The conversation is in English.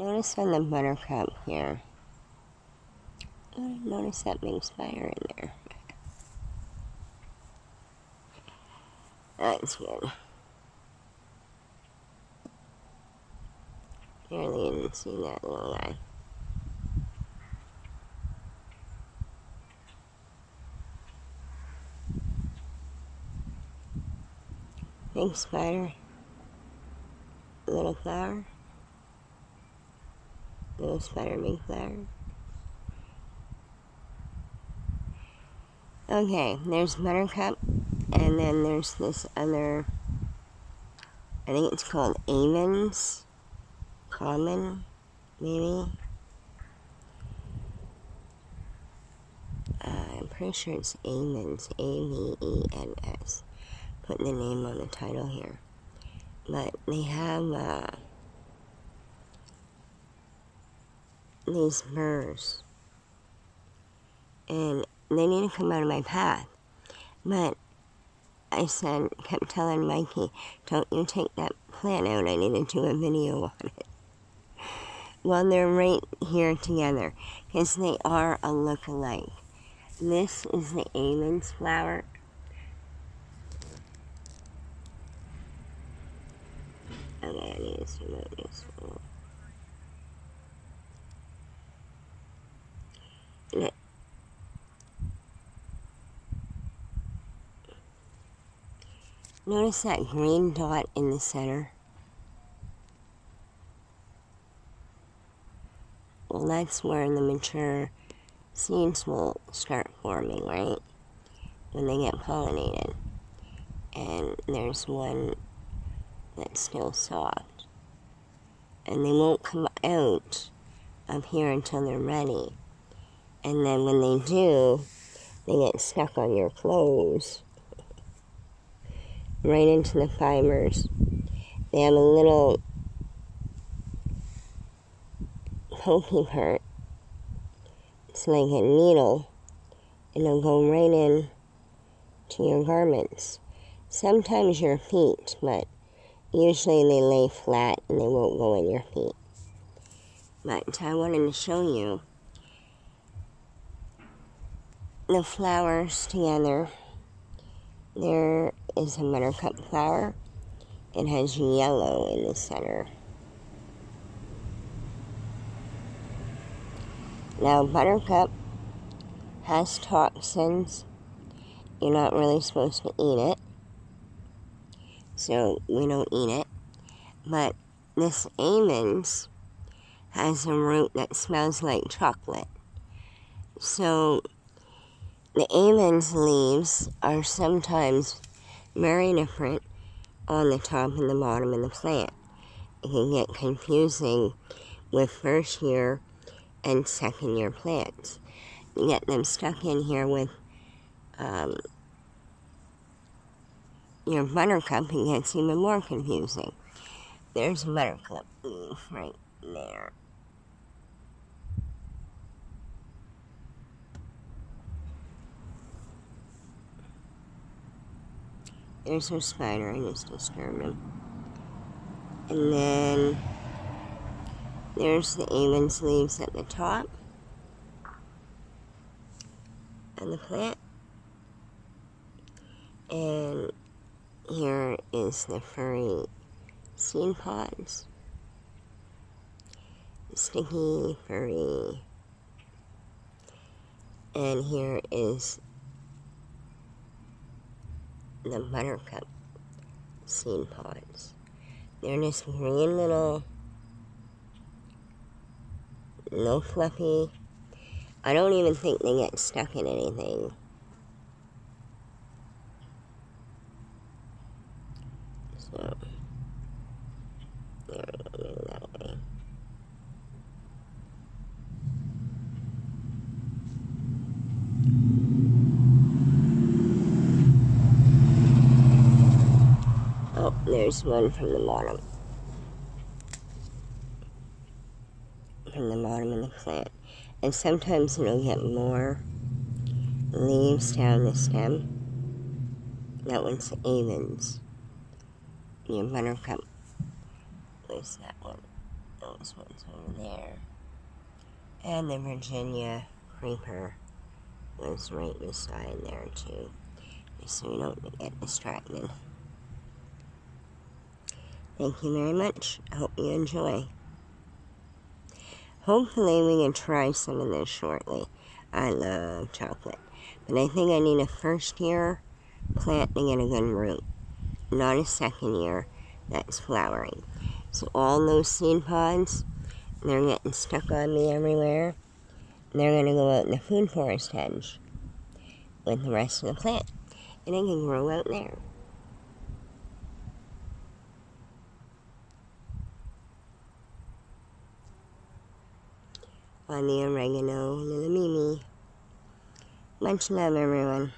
Notice on the buttercup here. Notice that big spider in there. That's good. Barely didn't see that little guy. Big spider. Little flower. Little spider, big flower. Okay, there's Buttercup, and then there's this other, I think it's called Avens, Common, maybe. Uh, I'm pretty sure it's Avens, A-V-E-N-S. Putting the name on the title here. But they have, uh, these burrs. And they need to come out of my path. But I said, kept telling Mikey, don't you take that plant out. I need to do a video on it. Well, they're right here together because they are a look-alike. This is the Avens flower. Okay, I need to this one. Notice that green dot in the center? Well, that's where the mature seeds will start forming, right? When they get pollinated. And there's one that's still soft. And they won't come out of here until they're ready. And then when they do, they get stuck on your clothes right into the fibers. They have a little pokey part. It's like a needle. And it'll go right in to your garments. Sometimes your feet, but usually they lay flat and they won't go in your feet. But I wanted to show you the flowers together. There is a buttercup flower. It has yellow in the center. Now, buttercup has toxins. You're not really supposed to eat it. So, we don't eat it. But this Avens has a root that smells like chocolate. So, the Avens leaves are sometimes very different on the top and the bottom of the plant. It can get confusing with first year and second year plants. You get them stuck in here with um, your buttercup, it gets even more confusing. There's a buttercup leaf right there. There's our spider, I just disturbed him. And then there's the Avens leaves at the top of the plant. And here is the furry seed pods. Sticky, furry. And here is the buttercup seed pods. They're just green little, no fluffy. I don't even think they get stuck in anything. So, there we go, that way. One from the bottom. From the bottom of the plant. And sometimes it'll get more leaves down the stem. That one's Avens. Your buttercup. Where's that one? Is what's over there. And the Virginia creeper was right beside there too, so you don't get distracted. Thank you very much. I hope you enjoy. Hopefully we can try some of this shortly. I love chocolate. But I think I need a first year plant to get a good root, not a second year that's flowering. So all those seed pods, they're getting stuck on me everywhere. They're going to go out in the food forest hedge with the rest of the plant. And they can grow out there. On the oregano the mimi. Much love, everyone.